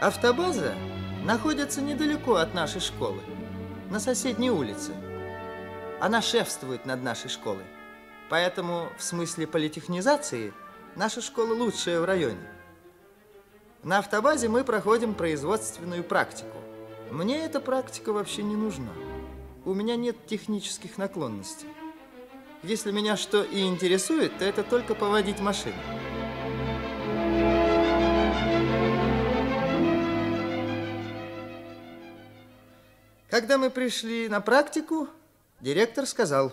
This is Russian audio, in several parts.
Автобаза находится недалеко от нашей школы, на соседней улице. Она шефствует над нашей школой. Поэтому в смысле политехнизации наша школа лучшая в районе. На автобазе мы проходим производственную практику. Мне эта практика вообще не нужна. У меня нет технических наклонностей. Если меня что и интересует, то это только поводить машину. Когда мы пришли на практику, директор сказал...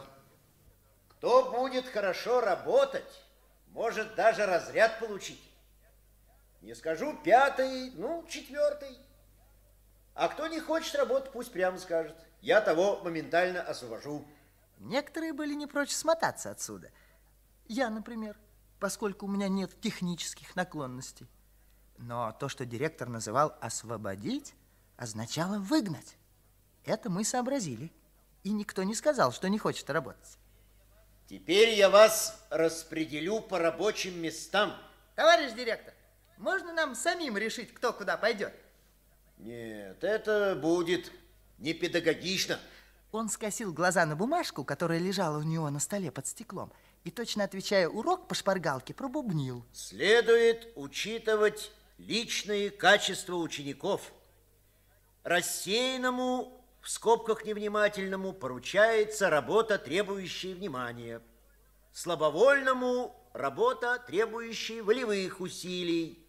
Кто будет хорошо работать, может даже разряд получить. Не скажу пятый, ну, четвертый. А кто не хочет работать, пусть прямо скажет. Я того моментально освобожу. Некоторые были не прочь смотаться отсюда. Я, например, поскольку у меня нет технических наклонностей. Но то, что директор называл «освободить», означало «выгнать». Это мы сообразили. И никто не сказал, что не хочет работать. Теперь я вас распределю по рабочим местам. Товарищ директор, можно нам самим решить, кто куда пойдет? Нет, это будет не педагогично. Он скосил глаза на бумажку, которая лежала у него на столе под стеклом, и, точно отвечая урок по шпаргалке, пробубнил. Следует учитывать личные качества учеников. Рассеянному в скобках невнимательному поручается работа, требующая внимания. Слабовольному работа, требующая волевых усилий.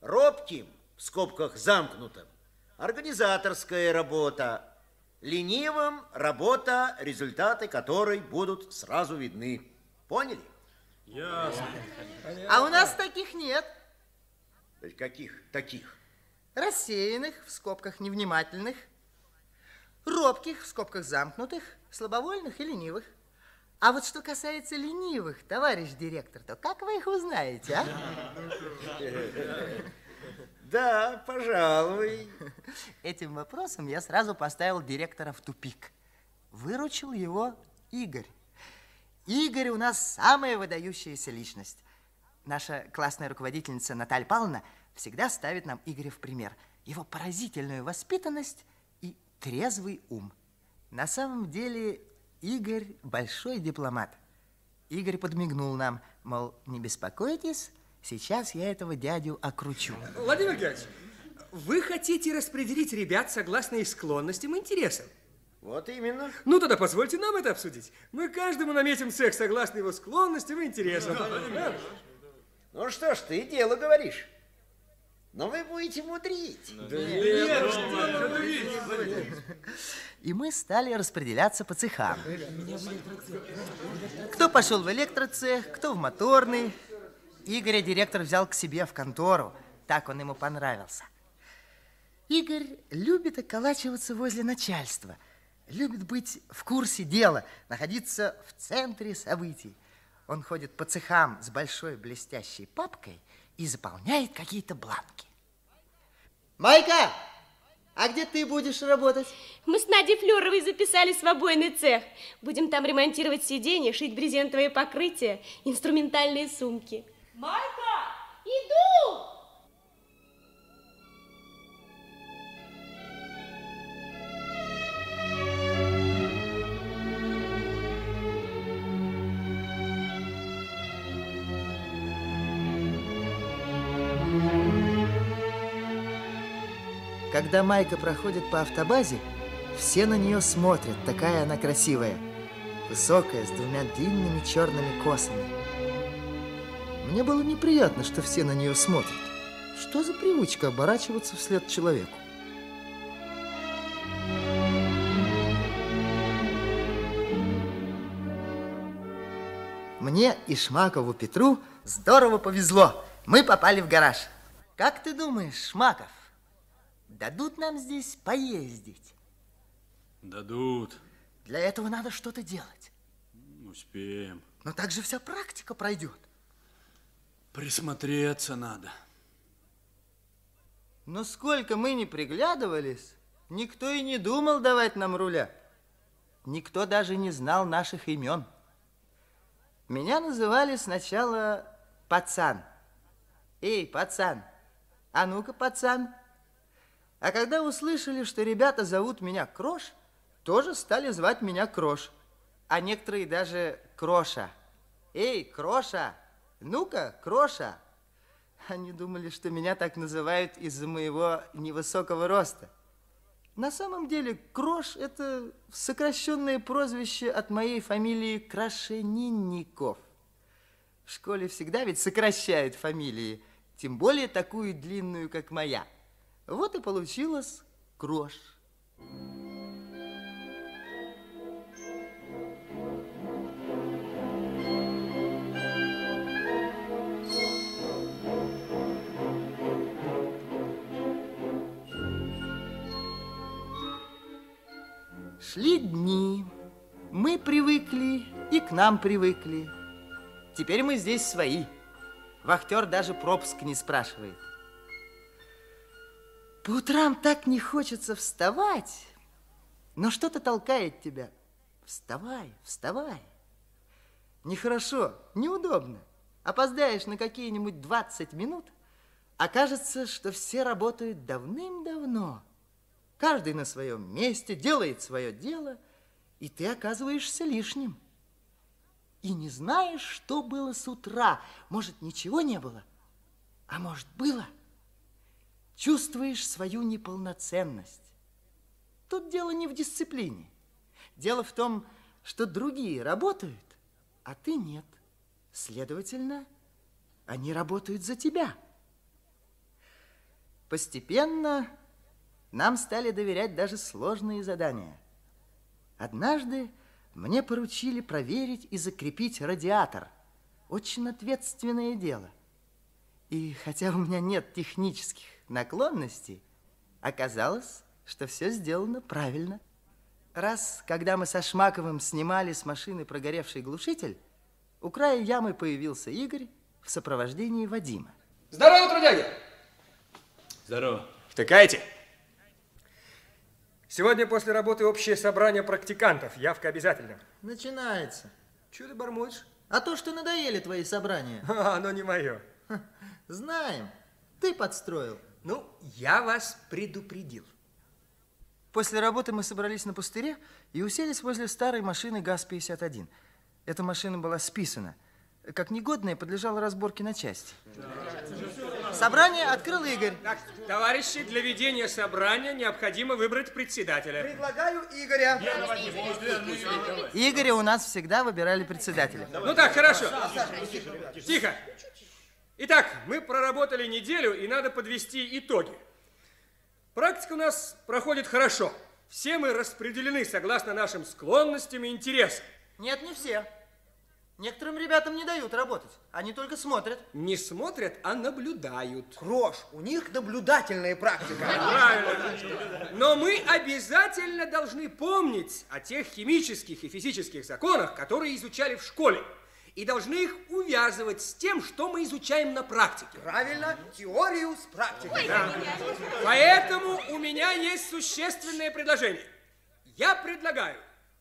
Робким, в скобках замкнутым, организаторская работа. Ленивым работа, результаты которой будут сразу видны. Поняли? Ясно. А у нас таких нет. Каких таких? Рассеянных, в скобках невнимательных, робких, в скобках замкнутых, слабовольных и ленивых. А вот что касается ленивых, товарищ директор, то как вы их узнаете, а? Да, пожалуй. Этим вопросом я сразу поставил директора в тупик. Выручил его Игорь. Игорь у нас самая выдающаяся личность. Наша классная руководительница Наталья Павловна всегда ставит нам Игоря в пример. Его поразительную воспитанность трезвый ум. На самом деле Игорь большой дипломат. Игорь подмигнул нам, мол, не беспокойтесь, сейчас я этого дядю окручу. Владимир Георгиевич, вы хотите распределить ребят согласно их склонностям и интересам? Вот именно. Ну, тогда позвольте нам это обсудить. Мы каждому наметим цех согласно его склонностям и интересам. Да, да. Ну что ж, ты дело говоришь. Но вы будете мудрить. Да нет, И мы стали распределяться по цехам. Кто пошел в электроцех, кто в моторный. Игоря директор взял к себе в контору. Так он ему понравился. Игорь любит околачиваться возле начальства. Любит быть в курсе дела, находиться в центре событий. Он ходит по цехам с большой блестящей папкой и заполняет какие-то бланки. Майка, а где ты будешь работать? Мы с Надей Флёровой записали свободный цех. Будем там ремонтировать сиденья, шить брезентовые покрытия, инструментальные сумки. Майка, иду! Когда Майка проходит по автобазе, все на нее смотрят, такая она красивая. Высокая, с двумя длинными черными косами. Мне было неприятно, что все на нее смотрят. Что за привычка оборачиваться вслед человеку? Мне и Шмакову Петру здорово повезло. Мы попали в гараж. Как ты думаешь, Шмаков, Дадут нам здесь поездить? Дадут. Для этого надо что-то делать. Успеем. Но так же вся практика пройдет. Присмотреться надо. Но сколько мы не приглядывались, никто и не думал давать нам руля. Никто даже не знал наших имен. Меня называли сначала пацан. Эй, пацан, а ну-ка, пацан, А когда услышали, что ребята зовут меня Крош, тоже стали звать меня Крош. А некоторые даже Кроша. Эй, Кроша! Ну-ка, Кроша! Они думали, что меня так называют из-за моего невысокого роста. На самом деле, Крош – это сокращенное прозвище от моей фамилии Крашенинников. В школе всегда ведь сокращают фамилии, тем более такую длинную, как моя. Вот и получилось Крош. Шли дни, мы привыкли и к нам привыкли. Теперь мы здесь свои. Вахтер даже пропуск не спрашивает. По утрам так не хочется вставать, но что-то толкает тебя. Вставай, вставай. Нехорошо, неудобно. Опоздаешь на какие-нибудь 20 минут, окажется, что все работают давным-давно. Каждый на своем месте делает свое дело, и ты оказываешься лишним. И не знаешь, что было с утра. Может, ничего не было, а может, было. Чувствуешь свою неполноценность. Тут дело не в дисциплине. Дело в том, что другие работают, а ты нет. Следовательно, они работают за тебя. Постепенно нам стали доверять даже сложные задания. Однажды мне поручили проверить и закрепить радиатор. Очень ответственное дело. И хотя у меня нет технических наклонностей, оказалось, что все сделано правильно. Раз, когда мы со Шмаковым снимали с машины прогоревший глушитель, у края ямы появился Игорь в сопровождении Вадима. Здорово, трудяги! Здорово. Втыкайте. Сегодня после работы общее собрание практикантов. Явка обязательно. Начинается. Чего ты бормочешь? А то, что надоели твои собрания. А, оно не мое. Знаем. Ты подстроил. Ну, я вас предупредил. После работы мы собрались на пустыре и уселись возле старой машины ГАЗ-51. Эта машина была списана. Как негодная, подлежала разборке на части. Собрание открыл Игорь. Так, товарищи, для ведения собрания необходимо выбрать председателя. Предлагаю Игоря. Игоря у нас всегда выбирали председателя. Ну так, хорошо. Тихо. Итак, мы проработали неделю, и надо подвести итоги. Практика у нас проходит хорошо. Все мы распределены согласно нашим склонностям и интересам. Нет, не все. Некоторым ребятам не дают работать. Они только смотрят. Не смотрят, а наблюдают. Крош, у них наблюдательная практика. Правильно. Но мы обязательно должны помнить о тех химических и физических законах, которые изучали в школе. И должны их увязывать с тем, что мы изучаем на практике. Правильно, теорию с практикой. Поэтому у меня есть существенное предложение. Я предлагаю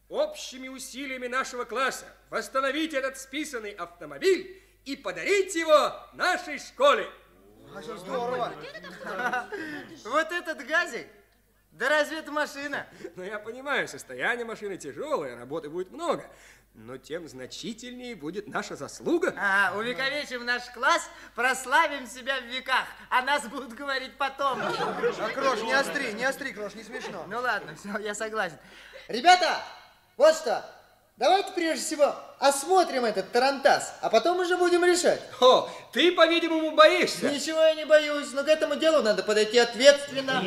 общими усилиями нашего класса восстановить этот списанный автомобиль и подарить его нашей школе. Здорово. Вот этот газик. Да разве это машина? Но я понимаю, состояние машины тяжелое, работы будет много. Но тем значительнее будет наша заслуга. А, увековечим наш класс, прославим себя в веках, а нас будут говорить потом. А, Крош, не остри, не остри, Крош, не смешно. Ну ладно, все, я согласен. Ребята, вот что, давайте прежде всего осмотрим этот тарантас, а потом уже будем решать. О, ты, по-видимому, боишься. Ничего я не боюсь, но к этому делу надо подойти ответственно.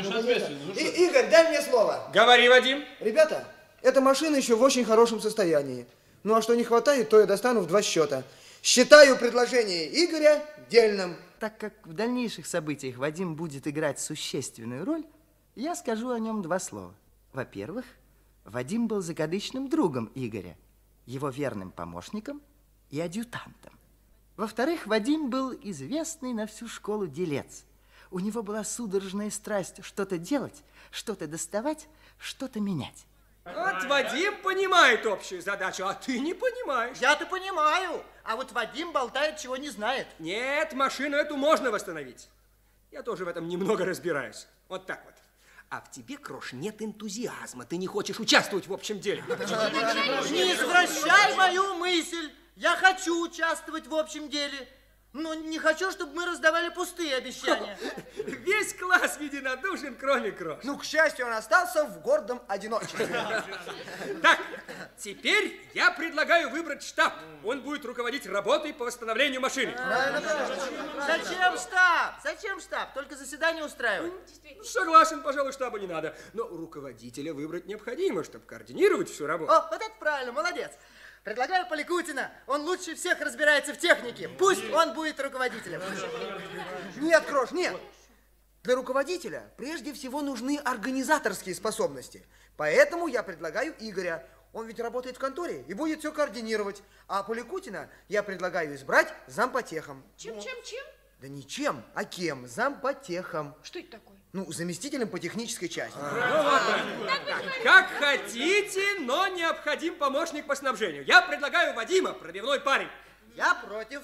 И, Игорь, дай мне слово. Говори, Вадим. Ребята, эта машина еще в очень хорошем состоянии. Ну а что не хватает, то я достану в два счета. Считаю предложение Игоря дельным. Так как в дальнейших событиях Вадим будет играть существенную роль, я скажу о нем два слова. Во-первых, Вадим был закадычным другом Игоря, его верным помощником и адъютантом. Во-вторых, Вадим был известный на всю школу делец. У него была судорожная страсть что-то делать, что-то доставать, что-то менять. Вот Вадим понимает общую задачу, а ты не понимаешь. Я-то понимаю, а вот Вадим болтает, чего не знает. Нет, машину эту можно восстановить. Я тоже в этом немного разбираюсь. Вот так вот. А в тебе, Крош, нет энтузиазма. Ты не хочешь участвовать в общем деле. Не извращай мою мысль. Я хочу участвовать в общем деле. Но не хочу, чтобы мы раздавали пустые обещания. Весь класс единодушен, кроме Крош. Ну, к счастью, он остался в гордом одиночестве. Так, теперь я предлагаю выбрать штаб. Он будет руководить работой по восстановлению машины. Зачем штаб? Зачем штаб? Только заседание устраивать. Согласен, пожалуй, штаба не надо. Но руководителя выбрать необходимо, чтобы координировать всю работу. О, вот это правильно, молодец. Предлагаю Поликутина. Он лучше всех разбирается в технике. Пусть он будет руководителем. Нет, Крош, нет. Для руководителя прежде всего нужны организаторские способности. Поэтому я предлагаю Игоря. Он ведь работает в конторе и будет все координировать. А Поликутина я предлагаю избрать зампотехом. Чем, чем, чем? Да не чем, а кем? Зампотехом. Что это такое? Ну, заместителем по технической части. Как хотите, но необходим помощник по снабжению. Я предлагаю Вадима, пробивной парень. Я против.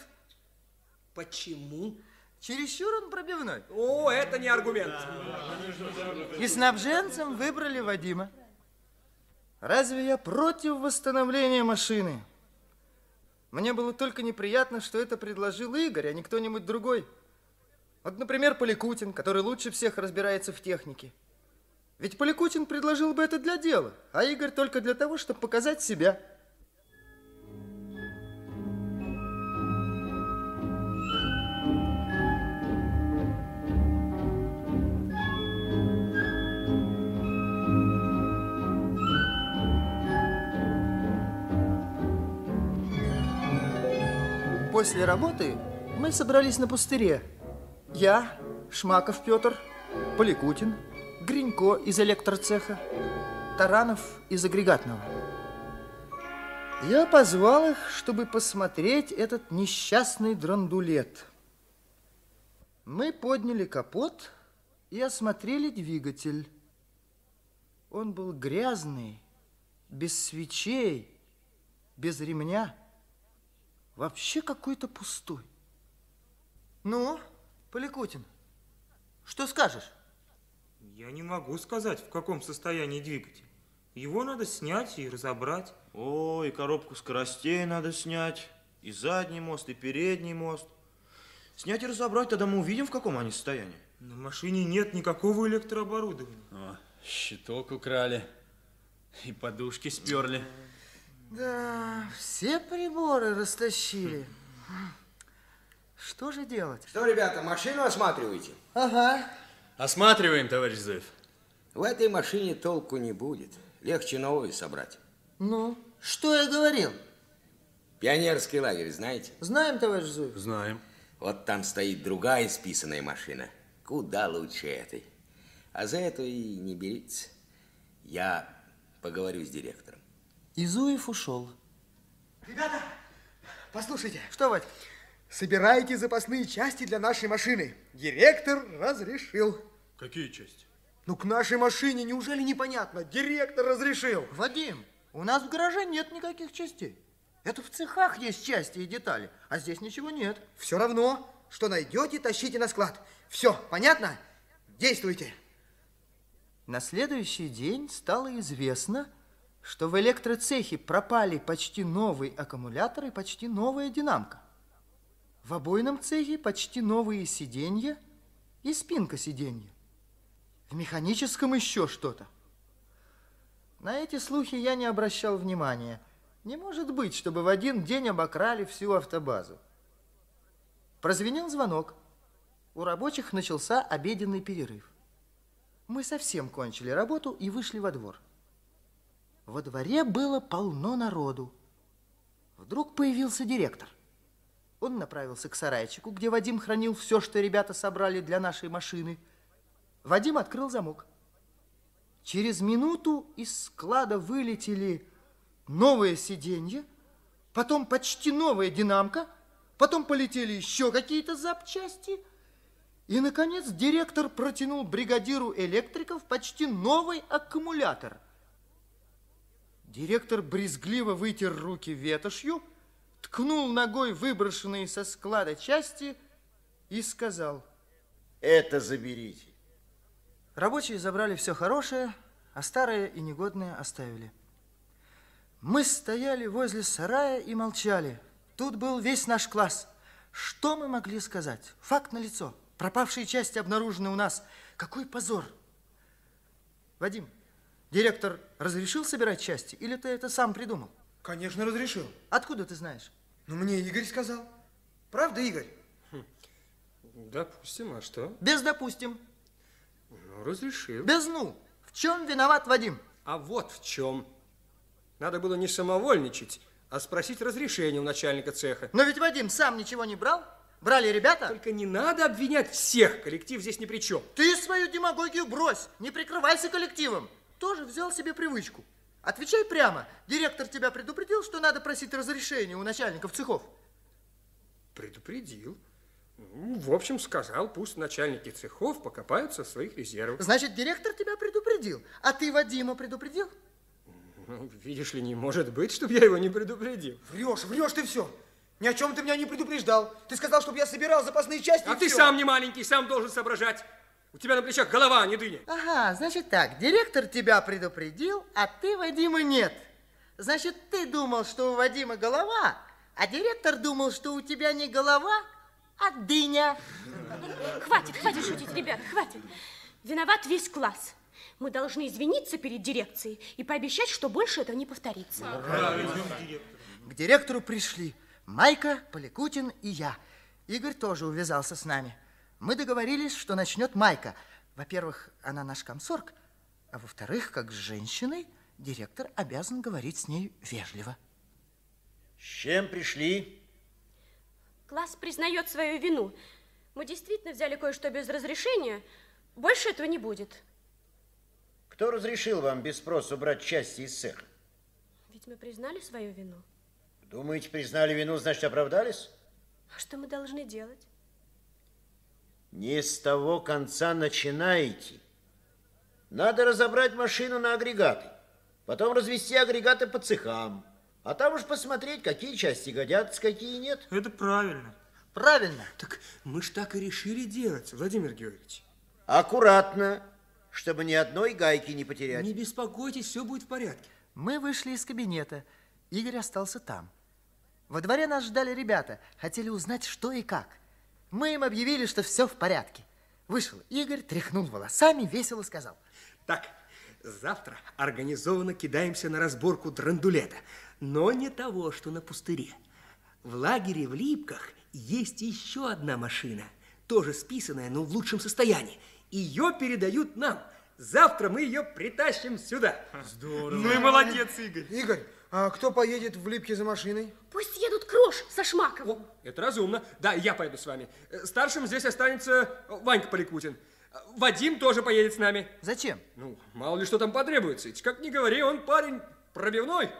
Почему? Чересчур он пробивной. О, это не аргумент. И снабженцем выбрали Вадима. Разве я против восстановления машины? Мне было только неприятно, что это предложил Игорь, а не кто-нибудь другой. Вот, например, Поликутин, который лучше всех разбирается в технике. Ведь Поликутин предложил бы это для дела, а Игорь только для того, чтобы показать себя. После работы мы собрались на пустыре. Я, Шмаков Петр, Поликутин, Гринько из электроцеха, Таранов из агрегатного. Я позвал их, чтобы посмотреть этот несчастный драндулет. Мы подняли капот и осмотрели двигатель. Он был грязный, без свечей, без ремня. Вообще какой-то пустой. Ну, Поликутин, что скажешь? Я не могу сказать, в каком состоянии двигатель. Его надо снять и разобрать. О, и коробку скоростей надо снять, и задний мост, и передний мост. Снять и разобрать, тогда мы увидим, в каком они состоянии. На машине нет никакого электрооборудования. О, щиток украли, и подушки сперли. Да, все приборы растащили. Что же делать? Что, ребята, машину осматриваете? Ага. Осматриваем, товарищ Зуев. В этой машине толку не будет. Легче новую собрать. Ну, что я говорил? Пионерский лагерь, знаете? Знаем, товарищ Зуев. Знаем. Вот там стоит другая списанная машина. Куда лучше этой. А за эту и не берите. Я поговорю с директором. И Зуев ушел. Ребята, послушайте. Что, Вадь? Собирайте запасные части для нашей машины. Директор разрешил. Какие части? Ну, к нашей машине неужели непонятно? Директор разрешил. Вадим, у нас в гараже нет никаких частей. Это в цехах есть части и детали, а здесь ничего нет. Все равно, что найдете, тащите на склад. Все, понятно? Действуйте. На следующий день стало известно, что в электроцехе пропали почти новый аккумулятор и почти новая динамка. В обойном цехе почти новые сиденья и спинка сиденья. В механическом еще что-то. На эти слухи я не обращал внимания. Не может быть, чтобы в один день обокрали всю автобазу. Прозвенел звонок. У рабочих начался обеденный перерыв. Мы совсем кончили работу и вышли во двор. Во дворе было полно народу. Вдруг появился директор. Он направился к сарайчику, где Вадим хранил все, что ребята собрали для нашей машины. Вадим открыл замок. Через минуту из склада вылетели новое сиденье, потом почти новая динамка, потом полетели еще какие-то запчасти, и, наконец, директор протянул бригадиру электриков почти новый аккумулятор. Директор брезгливо вытер руки ветошью, ткнул ногой выброшенные со склада части и сказал. Это заберите. Рабочие забрали все хорошее, а старое и негодное оставили. Мы стояли возле сарая и молчали. Тут был весь наш класс. Что мы могли сказать? Факт налицо. Пропавшие части обнаружены у нас. Какой позор! Вадим, директор разрешил собирать части или ты это сам придумал? Конечно, разрешил. Откуда ты знаешь? Ну, мне Игорь сказал. Правда, Игорь? Допустим, а что? Без допустим. Ну, разрешил. Без ну. В чем виноват Вадим? А вот в чем. Надо было не самовольничать, а спросить разрешение у начальника цеха. Но ведь Вадим сам ничего не брал. Брали ребята. Только не надо обвинять всех. Коллектив здесь ни при чем. Ты свою демагогию брось. Не прикрывайся коллективом. Тоже взял себе привычку. Отвечай прямо. Директор тебя предупредил, что надо просить разрешения у начальников цехов? Предупредил. Ну, в общем, сказал, пусть начальники цехов покопаются в своих резервах. Значит, директор тебя предупредил. А ты Вадима предупредил? Ну, видишь ли, не может быть, чтобы я его не предупредил. Врешь, врешь ты все. Ни о чем ты меня не предупреждал. Ты сказал, чтобы я собирал запасные части. А ты все. сам не маленький, сам должен соображать. У тебя на плечах голова, а не дыня. Ага, значит так, директор тебя предупредил, а ты Вадима нет. Значит, ты думал, что у Вадима голова, а директор думал, что у тебя не голова, а дыня. Хватит, хватит шутить, ребят, хватит. Виноват весь класс. Мы должны извиниться перед дирекцией и пообещать, что больше этого не повторится. К директору пришли Майка, Поликутин и я. Игорь тоже увязался с нами. Мы договорились, что начнет Майка. Во-первых, она наш комсорг, а во-вторых, как с женщиной, директор обязан говорить с ней вежливо. С чем пришли? Класс признает свою вину. Мы действительно взяли кое-что без разрешения. Больше этого не будет. Кто разрешил вам без спроса убрать части из цеха? Ведь мы признали свою вину. Думаете, признали вину, значит, оправдались? А что мы должны делать? Не с того конца начинаете. Надо разобрать машину на агрегаты, потом развести агрегаты по цехам, а там уж посмотреть, какие части годятся, какие нет. Это правильно. Правильно. Так мы ж так и решили делать, Владимир Георгиевич. Аккуратно, чтобы ни одной гайки не потерять. Не беспокойтесь, все будет в порядке. Мы вышли из кабинета. Игорь остался там. Во дворе нас ждали ребята, хотели узнать, что и как. Мы им объявили, что все в порядке. Вышел Игорь, тряхнул волосами, весело сказал. Так, завтра организованно кидаемся на разборку драндулета, но не того, что на пустыре. В лагере в Липках есть еще одна машина, тоже списанная, но в лучшем состоянии. Ее передают нам. Завтра мы ее притащим сюда. Здорово. Ну и молодец, Игорь. Игорь, а кто поедет в Липке за машиной? Пусть едут Крош со Шмаковым. Это разумно. Да, я пойду с вами. Э, Старшим здесь останется Ванька Поликутин. Э, Вадим тоже поедет с нами. Зачем? Ну, мало ли что там потребуется. Ведь, как ни говори, он парень пробивной.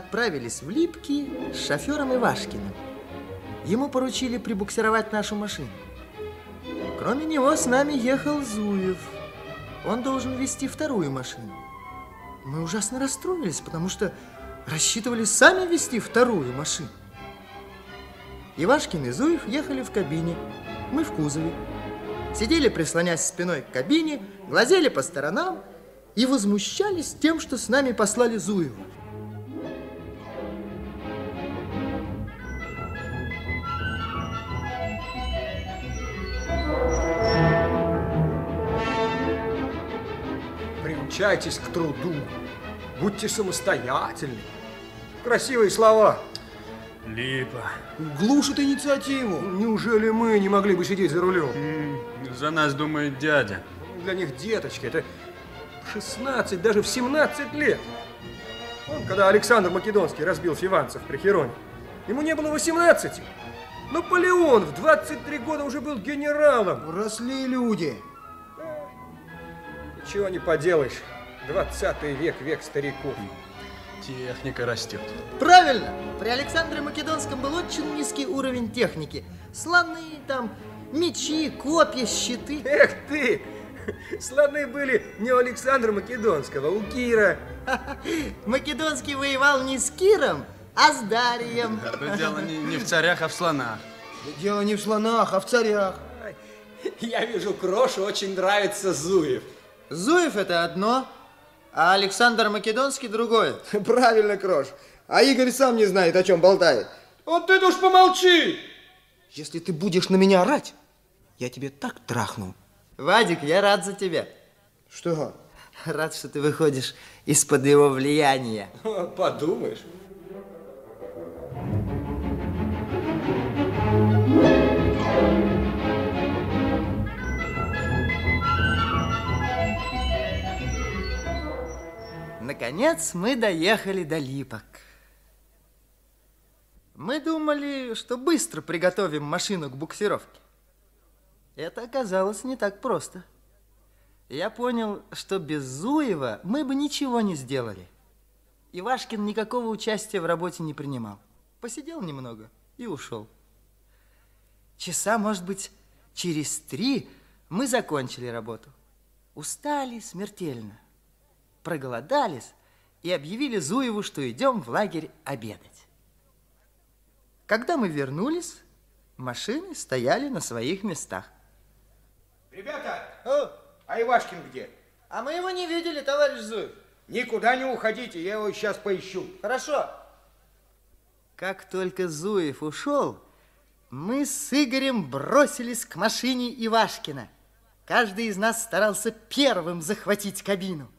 Отправились в Липки с шофером Ивашкиным. Ему поручили прибуксировать нашу машину. Кроме него с нами ехал Зуев. Он должен вести вторую машину. Мы ужасно расстроились, потому что рассчитывали сами вести вторую машину. Ивашкин и Зуев ехали в кабине, мы в кузове. Сидели, прислонясь спиной к кабине, глазели по сторонам и возмущались тем, что с нами послали Зуева. Приучайтесь к труду. Будьте самостоятельны. Красивые слова. Липа. Глушит инициативу. Неужели мы не могли бы сидеть за рулем? За нас думает дядя. Для них деточки. Это в 16, даже в 17 лет. Он, когда Александр Македонский разбил фиванцев при Хероне, ему не было 18. Наполеон в 23 года уже был генералом. Росли люди. Ничего не поделаешь. 20 век, век стариков. Техника растет. Правильно! При Александре Македонском был очень низкий уровень техники. Слоны там, мечи, копья, щиты. Эх ты! Славные были не у Александра Македонского, а у Кира. Македонский воевал не с Киром, а с Дарием. Да дело не, не в царях, а в слонах. Дело не в слонах, а в царях. Я вижу, Крошу очень нравится Зуев. Зуев это одно, а Александр Македонский другое. Правильно, Крош. А Игорь сам не знает, о чем болтает. Вот ты уж помолчи. Если ты будешь на меня орать, я тебе так трахну. Вадик, я рад за тебя. Что? Рад, что ты выходишь из-под его влияния. Подумаешь. Наконец мы доехали до Липок. Мы думали, что быстро приготовим машину к буксировке. Это оказалось не так просто. Я понял, что без Зуева мы бы ничего не сделали. Ивашкин никакого участия в работе не принимал. Посидел немного и ушел. Часа, может быть, через три мы закончили работу. Устали смертельно, проголодались и объявили Зуеву, что идем в лагерь обедать. Когда мы вернулись, машины стояли на своих местах. Ребята, а Ивашкин где? А мы его не видели, товарищ Зуев. Никуда не уходите, я его сейчас поищу. Хорошо. Как только Зуев ушел, мы с Игорем бросились к машине Ивашкина. Каждый из нас старался первым захватить кабину.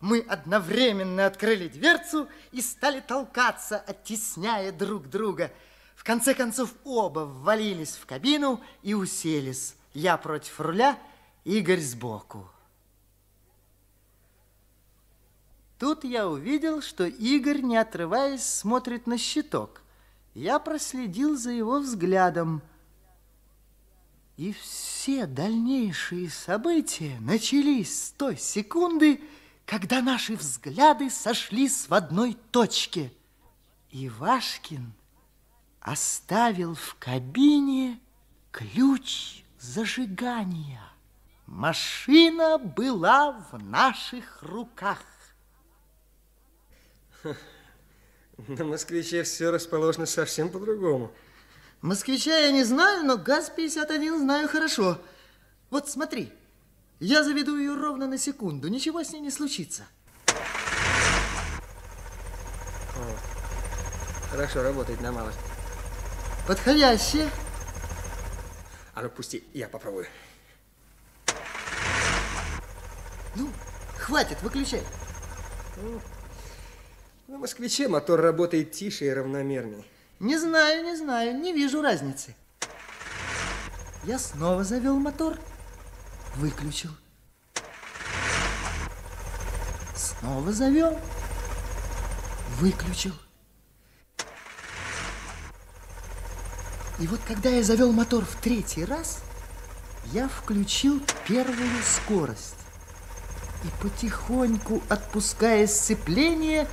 Мы одновременно открыли дверцу и стали толкаться, оттесняя друг друга. В конце концов, оба ввалились в кабину и уселись. Я против руля, Игорь сбоку. Тут я увидел, что Игорь, не отрываясь, смотрит на щиток. Я проследил за его взглядом. И все дальнейшие события начались с той секунды, когда наши взгляды сошлись в одной точке. Ивашкин оставил в кабине ключ зажигания. Машина была в наших руках. На москвиче все расположено совсем по-другому. Москвича я не знаю, но ГАЗ-51 знаю хорошо. Вот смотри, я заведу ее ровно на секунду, ничего с ней не случится. О, хорошо работает на малость. Подходящее. А ну пусти, я попробую. Ну, хватит, выключай. На москвиче мотор работает тише и равномернее. Не знаю, не знаю, не вижу разницы. Я снова завел мотор, выключил. Снова завел, выключил. И вот когда я завел мотор в третий раз, я включил первую скорость. И потихоньку, отпуская сцепление,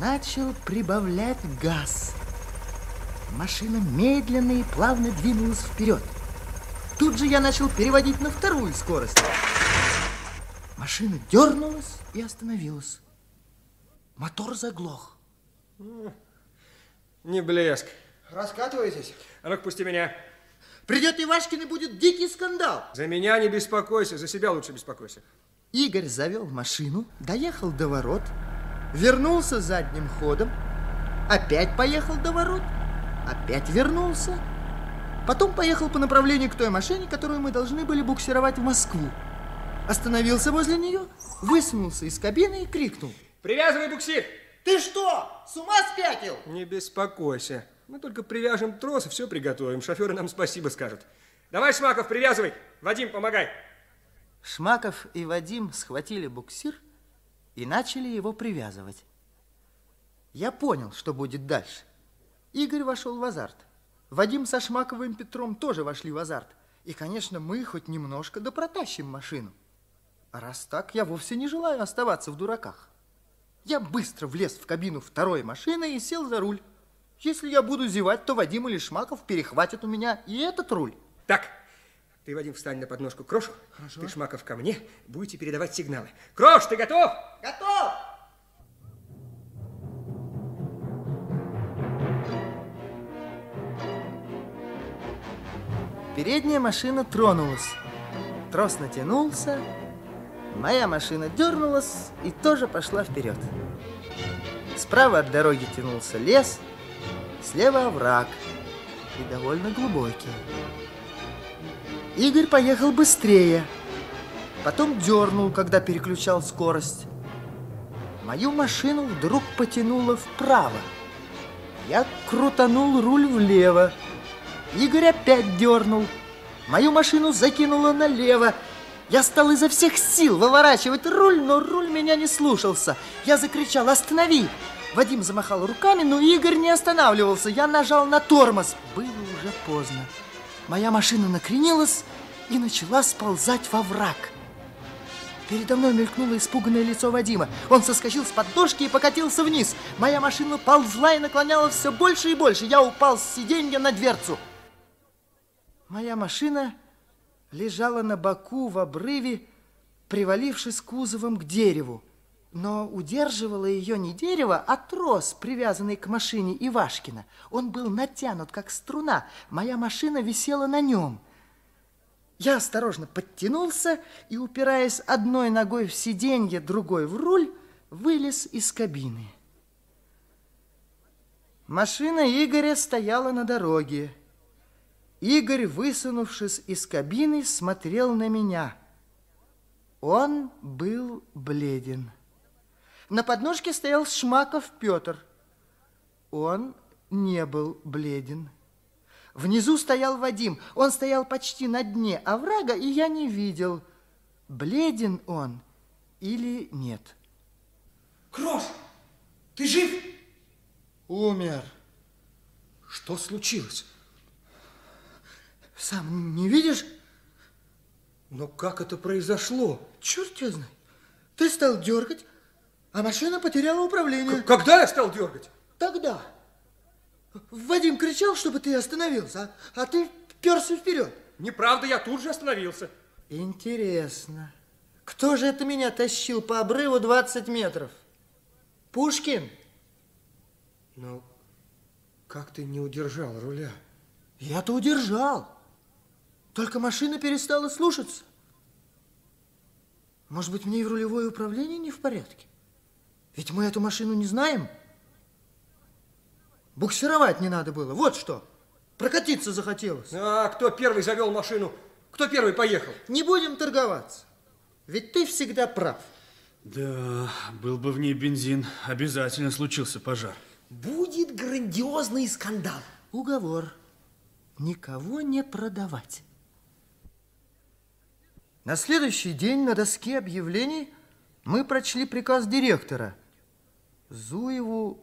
начал прибавлять газ. Машина медленно и плавно двинулась вперед. Тут же я начал переводить на вторую скорость. Машина дернулась и остановилась. Мотор заглох. Не блеск. Раскатываетесь? А ну пусти меня. Придет Ивашкин и будет дикий скандал. За меня не беспокойся, за себя лучше беспокойся. Игорь завел машину, доехал до ворот, вернулся задним ходом, опять поехал до ворот, опять вернулся, потом поехал по направлению к той машине, которую мы должны были буксировать в Москву. Остановился возле нее, высунулся из кабины и крикнул. Привязывай буксир! Ты что, с ума спятил? Не беспокойся. Мы только привяжем трос и все приготовим. Шоферы нам спасибо скажут. Давай, Шмаков, привязывай. Вадим, помогай. Шмаков и Вадим схватили буксир и начали его привязывать. Я понял, что будет дальше. Игорь вошел в азарт. Вадим со Шмаковым Петром тоже вошли в азарт. И, конечно, мы хоть немножко да протащим машину. А раз так, я вовсе не желаю оставаться в дураках. Я быстро влез в кабину второй машины и сел за руль. Если я буду зевать, то Вадим или Шмаков перехватят у меня и этот руль. Так, Ты, Вадим, встань на подножку Крошу. Хорошо. Ты, Шмаков, ко мне. Будете передавать сигналы. Крош, ты готов? Готов! Передняя машина тронулась. Трос натянулся, моя машина дернулась и тоже пошла вперед. Справа от дороги тянулся лес, слева овраг и довольно глубокий. Игорь поехал быстрее, потом дернул, когда переключал скорость. Мою машину вдруг потянуло вправо. Я крутанул руль влево. Игорь опять дернул. Мою машину закинуло налево. Я стал изо всех сил выворачивать руль, но руль меня не слушался. Я закричал «Останови!». Вадим замахал руками, но Игорь не останавливался. Я нажал на тормоз. Было уже поздно. Моя машина накренилась и начала сползать во враг. Передо мной мелькнуло испуганное лицо Вадима. Он соскочил с подножки и покатился вниз. Моя машина ползла и наклонялась все больше и больше. Я упал с сиденья на дверцу. Моя машина лежала на боку в обрыве, привалившись кузовом к дереву. Но удерживало ее не дерево, а трос, привязанный к машине Ивашкина. Он был натянут, как струна. Моя машина висела на нем. Я осторожно подтянулся и, упираясь одной ногой в сиденье, другой в руль, вылез из кабины. Машина Игоря стояла на дороге. Игорь, высунувшись из кабины, смотрел на меня. Он был бледен. На подножке стоял Шмаков Петр. Он не был бледен. Внизу стоял Вадим. Он стоял почти на дне оврага, и я не видел, бледен он или нет. Крош, ты жив? Умер. Что случилось? Сам не видишь? Но как это произошло? Черт тебя знает. Ты стал дергать, а машина потеряла управление. К когда я стал дергать? Тогда. Вадим кричал, чтобы ты остановился, а, а ты перся вперед. Неправда, я тут же остановился. Интересно. Кто же это меня тащил по обрыву 20 метров? Пушкин? Ну, как ты не удержал руля? Я-то удержал. Только машина перестала слушаться. Может быть, мне и в рулевое управление не в порядке? Ведь мы эту машину не знаем. Буксировать не надо было. Вот что. Прокатиться захотелось. А кто первый завел машину? Кто первый поехал? Не будем торговаться. Ведь ты всегда прав. Да, был бы в ней бензин, обязательно случился пожар. Будет грандиозный скандал. Уговор. Никого не продавать. На следующий день на доске объявлений мы прочли приказ директора. Зуеву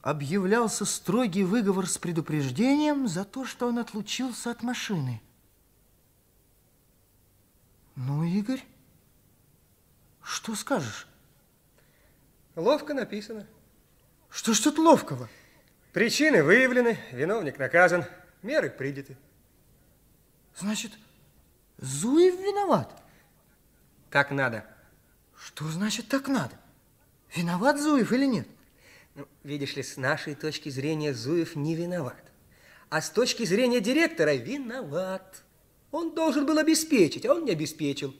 объявлялся строгий выговор с предупреждением за то, что он отлучился от машины. Ну, Игорь, что скажешь? Ловко написано. Что ж тут ловкого? Причины выявлены, виновник наказан, меры приняты. Значит, Зуев виноват? Так надо. Что значит так надо? Виноват Зуев или нет? Ну, видишь ли, с нашей точки зрения Зуев не виноват. А с точки зрения директора виноват. Он должен был обеспечить, а он не обеспечил.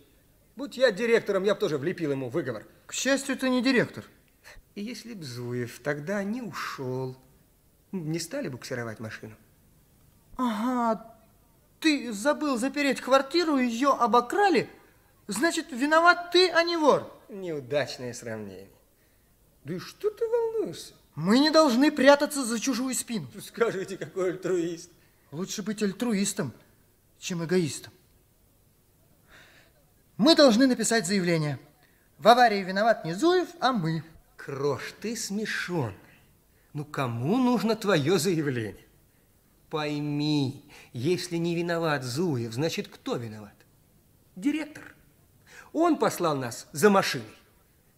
Будь я директором, я бы тоже влепил ему выговор. К счастью, ты не директор. И если б Зуев тогда не ушел, не стали буксировать машину. Ага, ты забыл запереть квартиру, ее обокрали, значит, виноват ты, а не вор. Неудачное сравнение. Да и что ты волнуешься? Мы не должны прятаться за чужую спину. Скажите, какой альтруист. Лучше быть альтруистом, чем эгоистом. Мы должны написать заявление. В аварии виноват не Зуев, а мы. Крош, ты смешон. Ну, кому нужно твое заявление? Пойми, если не виноват Зуев, значит, кто виноват? Директор. Он послал нас за машиной.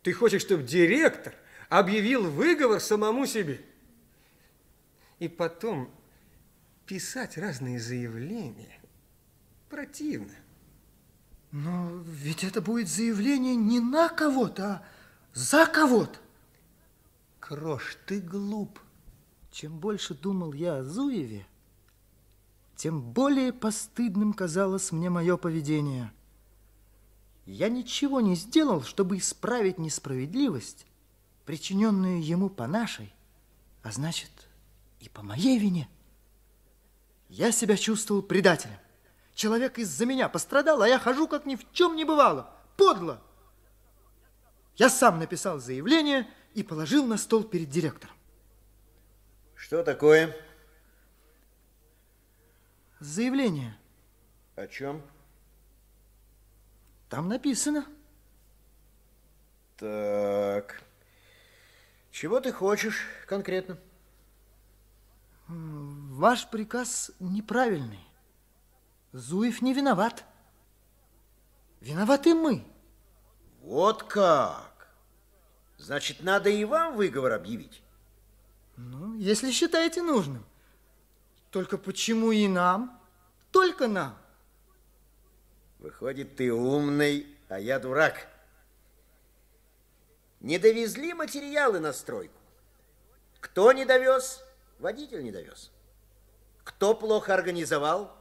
Ты хочешь, чтобы директор объявил выговор самому себе? И потом писать разные заявления. Противно. Но ведь это будет заявление не на кого-то, а за кого-то. Крош, ты глуп. Чем больше думал я о Зуеве, тем более постыдным казалось мне мое поведение. Я ничего не сделал, чтобы исправить несправедливость, причиненную ему по нашей, а значит, и по моей вине. Я себя чувствовал предателем. Человек из-за меня пострадал, а я хожу, как ни в чем не бывало. Подло! Я сам написал заявление и положил на стол перед директором. Что такое? Заявление. О чем? Там написано. Так. Чего ты хочешь конкретно? Ваш приказ неправильный. Зуев не виноват. Виноваты мы. Вот как? Значит, надо и вам выговор объявить? Ну, если считаете нужным. Только почему и нам? Только нам. Выходит, ты умный, а я дурак. Не довезли материалы на стройку. Кто не довез? Водитель не довез. Кто плохо организовал?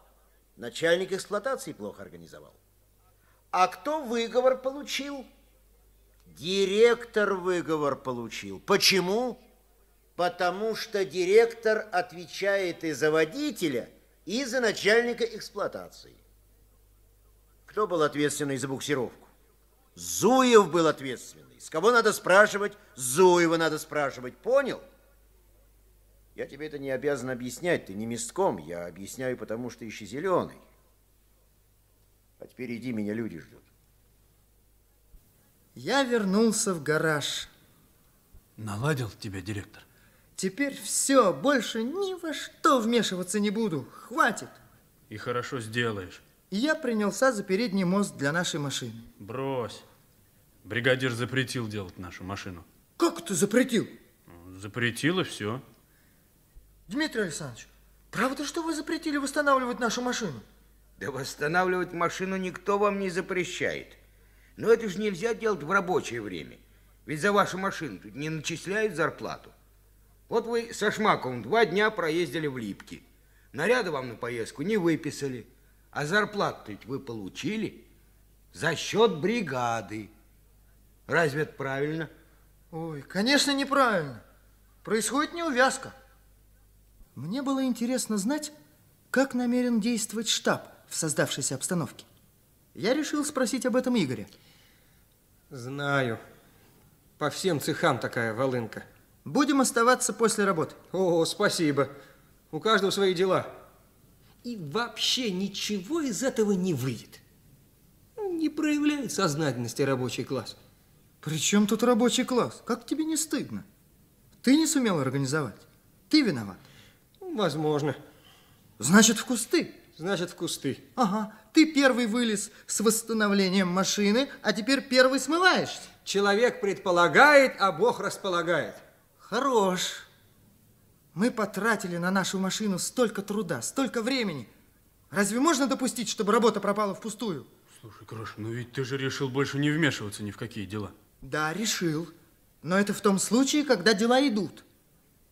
Начальник эксплуатации плохо организовал. А кто выговор получил? Директор выговор получил. Почему? Потому что директор отвечает и за водителя, и за начальника эксплуатации. Кто был ответственный за буксировку? Зуев был ответственный. С кого надо спрашивать? Зуева надо спрашивать. Понял? Я тебе это не обязан объяснять, ты не местком. Я объясняю, потому что еще зеленый. А теперь иди, меня люди ждут. Я вернулся в гараж. Наладил тебя директор? Теперь все, больше ни во что вмешиваться не буду. Хватит. И хорошо сделаешь. И я принялся за передний мост для нашей машины. Брось. Бригадир запретил делать нашу машину. Как это запретил? Запретил и все. Дмитрий Александрович, правда, что вы запретили восстанавливать нашу машину? Да восстанавливать машину никто вам не запрещает. Но это же нельзя делать в рабочее время. Ведь за вашу машину тут не начисляют зарплату. Вот вы со Шмаковым два дня проездили в Липки. Наряды вам на поездку не выписали. А зарплату ведь вы получили за счет бригады. Разве это правильно? Ой, конечно, неправильно. Происходит неувязка. Мне было интересно знать, как намерен действовать штаб в создавшейся обстановке. Я решил спросить об этом Игоря. Знаю. По всем цехам такая волынка. Будем оставаться после работы. О, спасибо. У каждого свои дела. И вообще ничего из этого не выйдет. Не проявляет сознательности рабочий класс. При чем тут рабочий класс? Как тебе не стыдно? Ты не сумел организовать. Ты виноват. Возможно. Значит, в кусты. Значит, в кусты. Ага. Ты первый вылез с восстановлением машины, а теперь первый смываешься. Человек предполагает, а Бог располагает. Хорош. Мы потратили на нашу машину столько труда, столько времени. Разве можно допустить, чтобы работа пропала впустую? Слушай, Крош, ну ведь ты же решил больше не вмешиваться ни в какие дела. Да, решил. Но это в том случае, когда дела идут.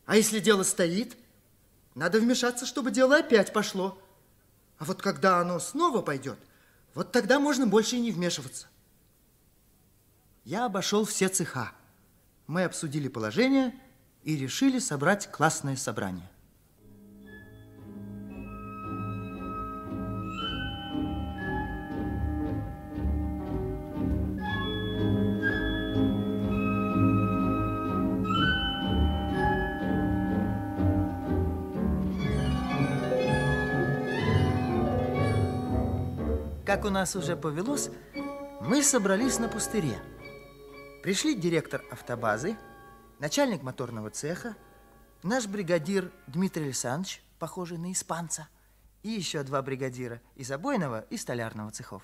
А если дело стоит, надо вмешаться, чтобы дело опять пошло. А вот когда оно снова пойдет, вот тогда можно больше и не вмешиваться. Я обошел все цеха. Мы обсудили положение и решили собрать классное собрание. Как у нас уже повелось, мы собрались на пустыре. Пришли директор автобазы, начальник моторного цеха, наш бригадир Дмитрий Александрович, похожий на испанца, и еще два бригадира из обойного и столярного цехов.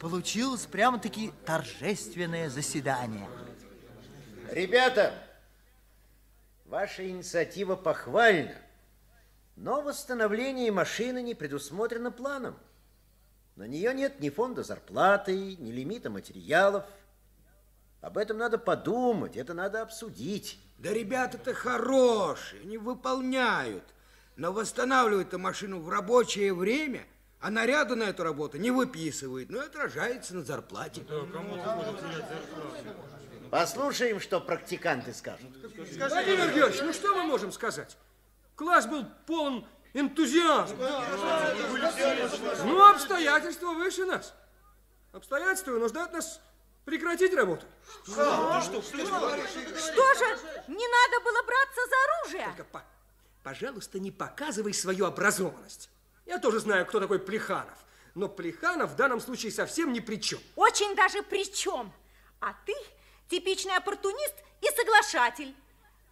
Получилось прямо-таки торжественное заседание. Ребята, ваша инициатива похвальна, но восстановление машины не предусмотрено планом. На нее нет ни фонда зарплаты, ни лимита материалов. Об этом надо подумать, это надо обсудить. Да ребята-то хорошие, они выполняют. Но восстанавливают эту машину в рабочее время, а наряду на эту работу не выписывают. Ну, отражается на зарплате. Послушаем, что практиканты скажут. Владимир Георгиевич, ну что мы можем сказать? Класс был полон энтузиазма. Ну, обстоятельства выше нас. Обстоятельства вынуждают нас прекратить работу. Что? Что же, не надо было браться за оружие? Только по пожалуйста, не показывай свою образованность. Я тоже знаю, кто такой Плеханов. Но Плеханов в данном случае совсем ни при чем. Очень даже при чем. А ты типичный оппортунист и соглашатель.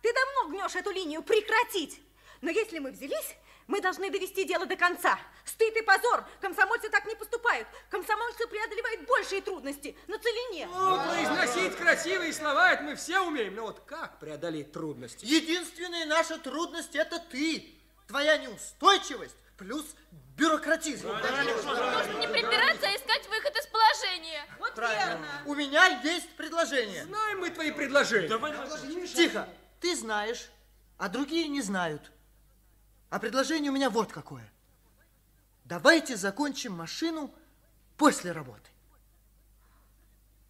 Ты давно гнешь эту линию прекратить. Но если мы взялись, мы должны довести дело до конца. Стыд и позор. Комсомольцы так не поступают. Комсомольцы преодолевают большие трудности на целине. Ну, произносить красивые слова, это мы все умеем. Но вот как преодолеть трудности? Единственная наша трудность – это ты. Твоя неустойчивость плюс бюрократизм. Нужно не припираться, а искать выход из положения. Вот верно. У меня есть предложение. Знаем мы твои предложения. Давай, Тихо. Ты знаешь, а другие не знают. А предложение у меня вот какое. Давайте закончим машину после работы.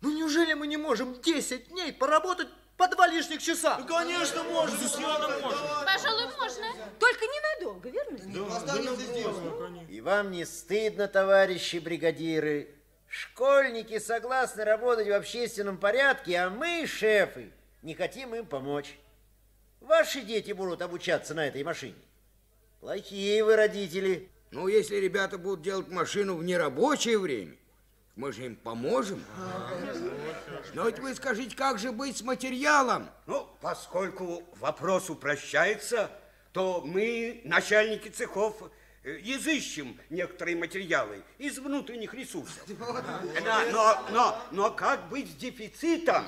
Ну, неужели мы не можем 10 дней поработать по два лишних часа? Ну, конечно, можно. Пожалуй, можно. Только ненадолго, верно? Да, Останемся здесь. И вам не стыдно, товарищи бригадиры? Школьники согласны работать в общественном порядке, а мы, шефы, не хотим им помочь. Ваши дети будут обучаться на этой машине. Плохие вы родители. Ну, если ребята будут делать машину в нерабочее время, мы же им поможем. Но вот вы скажите, как же быть с материалом? Ну, поскольку вопрос упрощается, то мы, начальники цехов, э, изыщем некоторые материалы из внутренних ресурсов. Но, но, но, но как быть с дефицитом?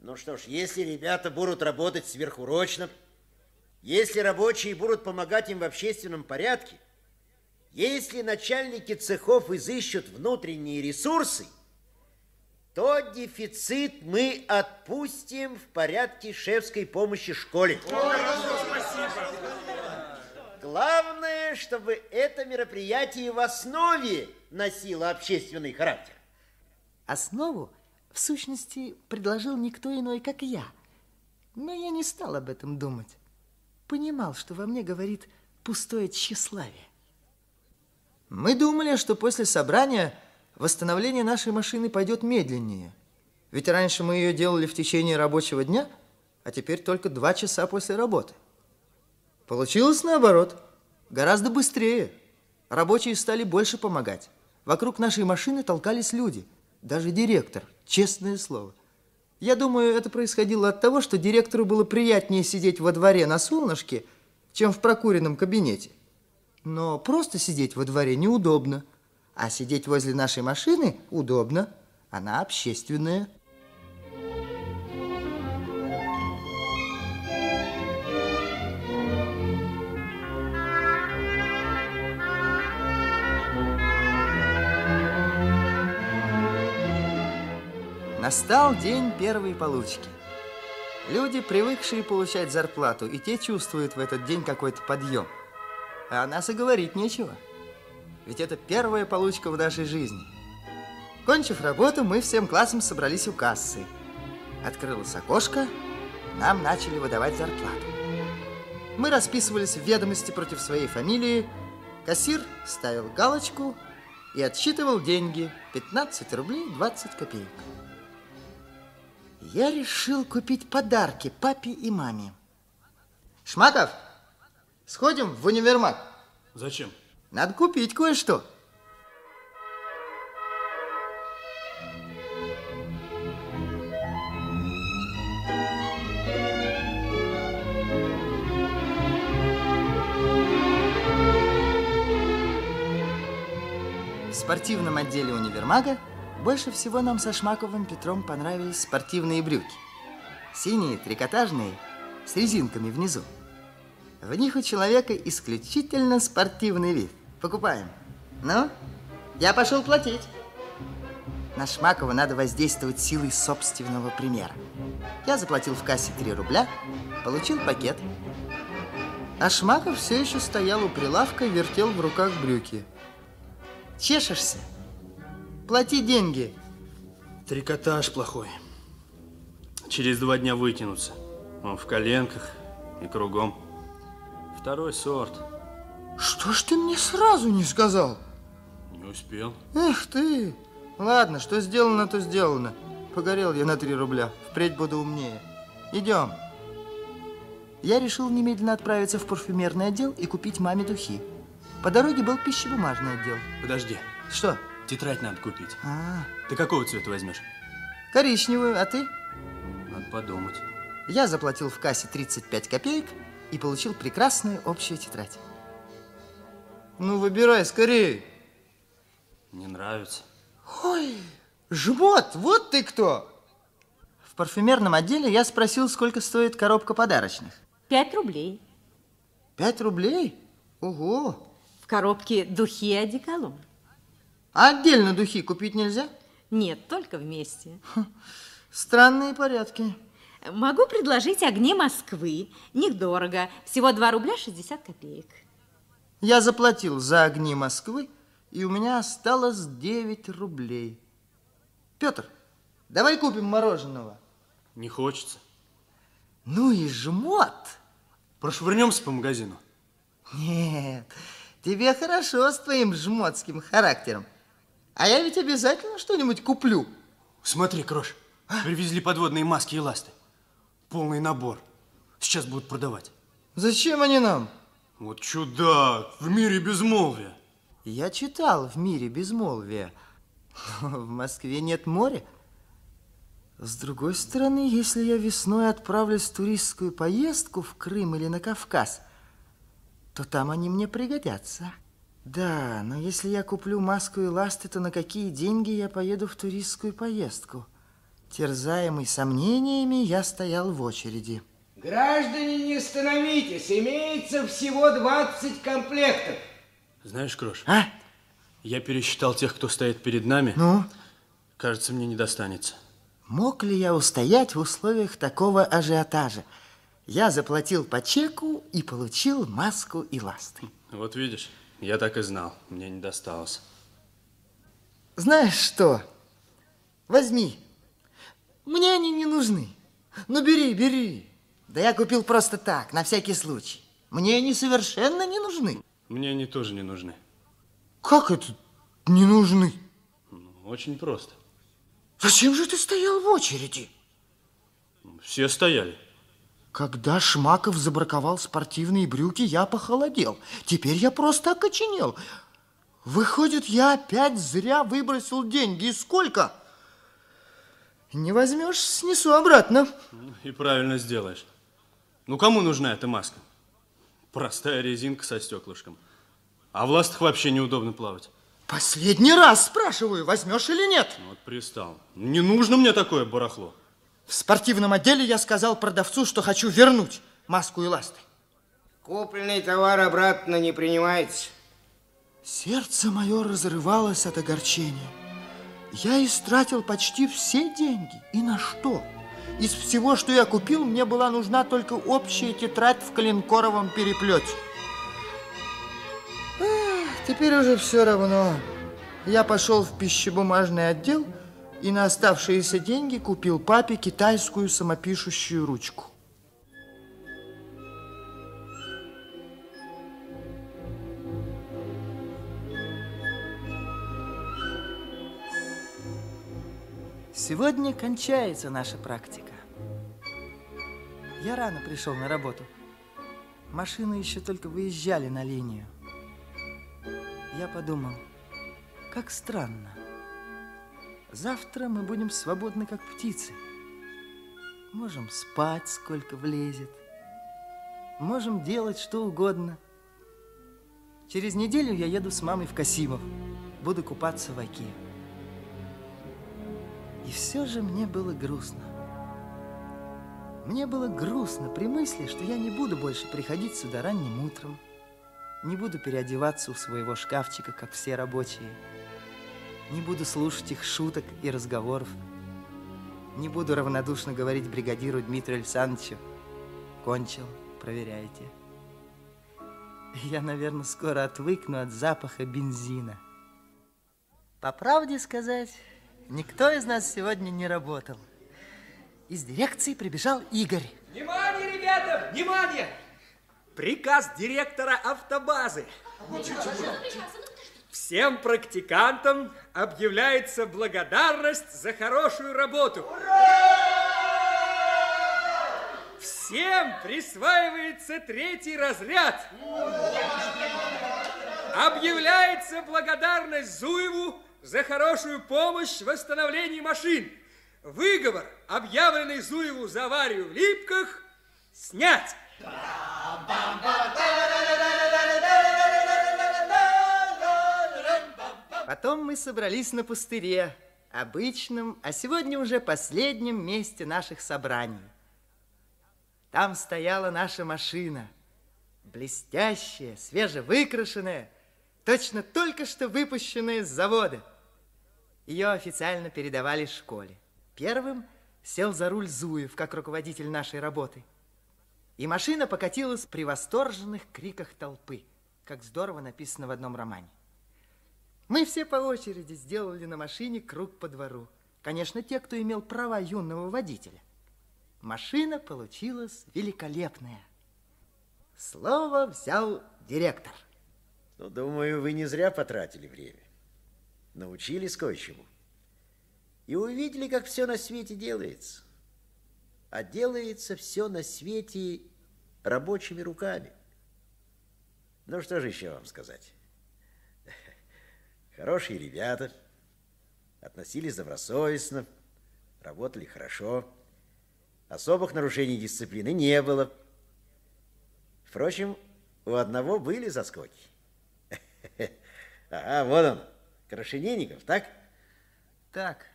Ну что ж, если ребята будут работать сверхурочно, если рабочие будут помогать им в общественном порядке, если начальники цехов изыщут внутренние ресурсы, то дефицит мы отпустим в порядке шефской помощи школе. Главное, чтобы это мероприятие в основе носило общественный характер. Основу, в сущности, предложил никто иной, как я. Но я не стал об этом думать понимал, что во мне говорит пустое тщеславие. Мы думали, что после собрания восстановление нашей машины пойдет медленнее. Ведь раньше мы ее делали в течение рабочего дня, а теперь только два часа после работы. Получилось наоборот, гораздо быстрее. Рабочие стали больше помогать. Вокруг нашей машины толкались люди, даже директор, честное слово – я думаю, это происходило от того, что директору было приятнее сидеть во дворе на солнышке, чем в прокуренном кабинете. Но просто сидеть во дворе неудобно, а сидеть возле нашей машины удобно. Она общественная. Настал день первой получки. Люди, привыкшие получать зарплату, и те чувствуют в этот день какой-то подъем. А о нас и говорить нечего. Ведь это первая получка в нашей жизни. Кончив работу, мы всем классом собрались у кассы. Открылось окошко, нам начали выдавать зарплату. Мы расписывались в ведомости против своей фамилии, кассир ставил галочку и отсчитывал деньги 15 рублей 20 копеек я решил купить подарки папе и маме. Шмаков, сходим в универмаг. Зачем? Надо купить кое-что. В спортивном отделе универмага больше всего нам со Шмаковым Петром понравились спортивные брюки. Синие, трикотажные, с резинками внизу. В них у человека исключительно спортивный вид. Покупаем. Ну, Я пошел платить. На Шмакова надо воздействовать силой собственного примера. Я заплатил в кассе 3 рубля, получил пакет. А Шмаков все еще стоял у прилавка и вертел в руках брюки. Чешешься? Плати деньги. Трикотаж плохой. Через два дня вытянутся. Он в коленках и кругом. Второй сорт. Что ж ты мне сразу не сказал? Не успел. Эх ты! Ладно, что сделано, то сделано. Погорел я на 3 рубля. Впредь буду умнее. Идем. Я решил немедленно отправиться в парфюмерный отдел и купить маме духи. По дороге был пищебумажный отдел. Подожди. Что? Тетрадь надо купить. А, Ты какого цвета возьмешь? коричневую, а ты? Надо подумать. Я заплатил в кассе 35 копеек и получил прекрасную общую тетрадь. Ну, выбирай скорее. Не нравится. Ой, жмот, вот ты кто! В парфюмерном отделе я спросил, сколько стоит коробка подарочных. Пять рублей. Пять рублей? Ого! В коробке духи и одеколон. А отдельно духи купить нельзя? Нет, только вместе. Странные порядки. Могу предложить огни Москвы. Недорого. Всего 2 рубля 60 копеек. Я заплатил за огни Москвы, и у меня осталось 9 рублей. Петр, давай купим мороженого. Не хочется. Ну и жмот. Прошвырнемся по магазину. Нет, тебе хорошо с твоим жмотским характером. А я ведь обязательно что-нибудь куплю. Смотри, Крош, привезли подводные маски и ласты. Полный набор. Сейчас будут продавать. Зачем они нам? Вот чудак, в мире безмолвия. Я читал в мире безмолвия. В Москве нет моря. С другой стороны, если я весной отправлюсь в туристскую поездку в Крым или на Кавказ, то там они мне пригодятся. Да, но если я куплю маску и ласты, то на какие деньги я поеду в туристскую поездку? Терзаемый сомнениями, я стоял в очереди. Граждане, не становитесь, имеется всего 20 комплектов. Знаешь, Крош, А? я пересчитал тех, кто стоит перед нами. Ну? Кажется, мне не достанется. Мог ли я устоять в условиях такого ажиотажа? Я заплатил по чеку и получил маску и ласты. Вот видишь, я так и знал, мне не досталось. Знаешь что? Возьми. Мне они не нужны. Ну, бери, бери. Да я купил просто так, на всякий случай. Мне они совершенно не нужны. Мне они тоже не нужны. Как это не нужны? Очень просто. Зачем же ты стоял в очереди? Все стояли. Когда Шмаков забраковал спортивные брюки, я похолодел. Теперь я просто окоченел. Выходит, я опять зря выбросил деньги. И сколько? Не возьмешь, снесу обратно. И правильно сделаешь. Ну, кому нужна эта маска? Простая резинка со стеклышком. А в ластах вообще неудобно плавать. Последний раз спрашиваю, возьмешь или нет? Вот пристал. Не нужно мне такое барахло. В спортивном отделе я сказал продавцу, что хочу вернуть маску и ласты. Купленный товар обратно не принимается. Сердце мое разрывалось от огорчения. Я истратил почти все деньги. И на что? Из всего, что я купил, мне была нужна только общая тетрадь в коленкоровом переплете. Эх, теперь уже все равно. Я пошел в пищебумажный отдел и на оставшиеся деньги купил папе китайскую самопишущую ручку. Сегодня кончается наша практика. Я рано пришел на работу. Машины еще только выезжали на линию. Я подумал, как странно. Завтра мы будем свободны, как птицы. Можем спать, сколько влезет. Можем делать что угодно. Через неделю я еду с мамой в Касимов. Буду купаться в оке. И все же мне было грустно. Мне было грустно при мысли, что я не буду больше приходить сюда ранним утром, не буду переодеваться у своего шкафчика, как все рабочие. Не буду слушать их шуток и разговоров. Не буду равнодушно говорить бригадиру Дмитрию Александровичу. Кончил, проверяйте. Я, наверное, скоро отвыкну от запаха бензина. По правде сказать, никто из нас сегодня не работал. Из дирекции прибежал Игорь. Внимание, ребята, внимание! Приказ директора автобазы. Всем практикантам объявляется благодарность за хорошую работу. Всем присваивается третий разряд. Объявляется благодарность Зуеву за хорошую помощь в восстановлении машин. Выговор, объявленный Зуеву за аварию в Липках, снять. Потом мы собрались на пустыре, обычном, а сегодня уже последнем месте наших собраний. Там стояла наша машина, блестящая, свежевыкрашенная, точно только что выпущенная с завода. Ее официально передавали школе. Первым сел за руль Зуев, как руководитель нашей работы. И машина покатилась при восторженных криках толпы, как здорово написано в одном романе. Мы все по очереди сделали на машине круг по двору. Конечно, те, кто имел права юного водителя. Машина получилась великолепная. Слово взял директор. Ну, думаю, вы не зря потратили время. Научились кое-чему. И увидели, как все на свете делается. А делается все на свете рабочими руками. Ну, что же еще вам сказать? Хорошие ребята, относились добросовестно, работали хорошо. Особых нарушений дисциплины не было. Впрочем, у одного были заскоки. Ага, вот он, Крашенинников, так? Так.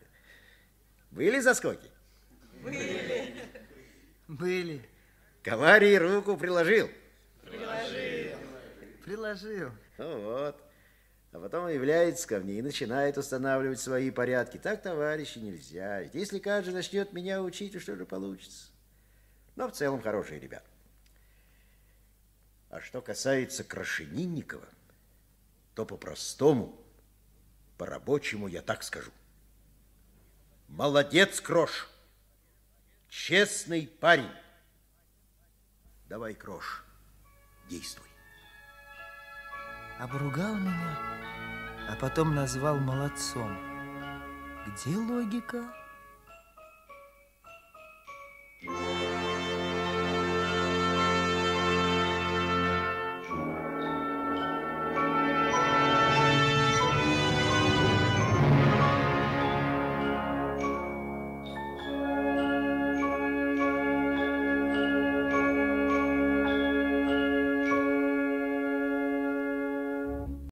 Были заскоки? Были. Были. К аварии руку приложил? Приложил. Приложил. Ну вот. А потом является ко мне и начинает устанавливать свои порядки. Так, товарищи, нельзя. Ведь если каждый начнет меня учить, то что же получится? Но в целом хорошие ребята. А что касается Крашенинникова, то по-простому, по-рабочему я так скажу. Молодец, Крош! Честный парень. Давай, Крош, действуй. Обругал меня, а потом назвал молодцом. Где логика? Thank you.